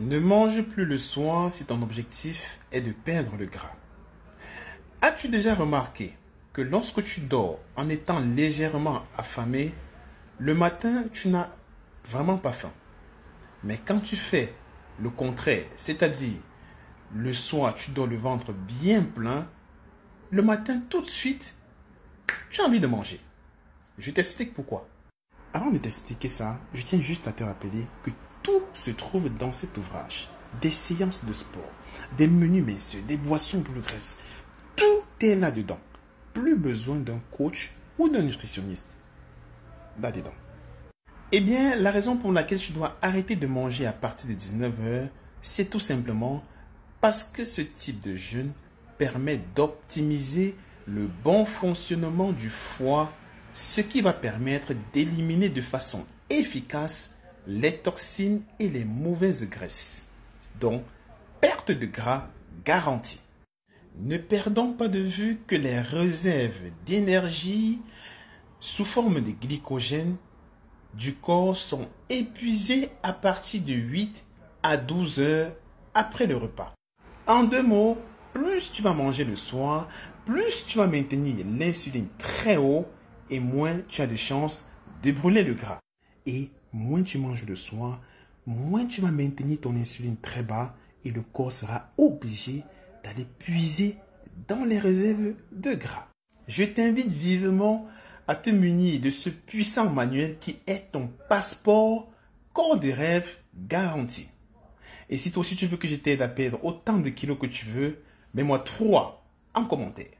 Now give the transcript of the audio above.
Ne mange plus le soir si ton objectif est de perdre le gras. As-tu déjà remarqué que lorsque tu dors en étant légèrement affamé, le matin, tu n'as vraiment pas faim? Mais quand tu fais le contraire, c'est-à-dire le soir, tu dors le ventre bien plein, le matin, tout de suite, tu as envie de manger. Je t'explique pourquoi. Avant de t'expliquer ça, je tiens juste à te rappeler que tout se trouve dans cet ouvrage. Des séances de sport, des menus messieurs, des boissons pour le graisse. Tout est là-dedans. Plus besoin d'un coach ou d'un nutritionniste. Là-dedans. Eh bien, la raison pour laquelle tu dois arrêter de manger à partir de 19h, c'est tout simplement parce que ce type de jeûne permet d'optimiser le bon fonctionnement du foie, ce qui va permettre d'éliminer de façon efficace les toxines et les mauvaises graisses. Donc, perte de gras garantie. Ne perdons pas de vue que les réserves d'énergie sous forme de glycogène du corps sont épuisées à partir de 8 à 12 heures après le repas. En deux mots, plus tu vas manger le soir, plus tu vas maintenir l'insuline très haut et moins tu as de chances de brûler le gras. Et moins tu manges le soir, moins tu vas maintenir ton insuline très bas et le corps sera obligé d'aller puiser dans les réserves de gras. Je t'invite vivement à te munir de ce puissant manuel qui est ton passeport corps de rêve garanti. Et si toi aussi tu veux que je t'aide à perdre autant de kilos que tu veux, mets-moi 3 en commentaire.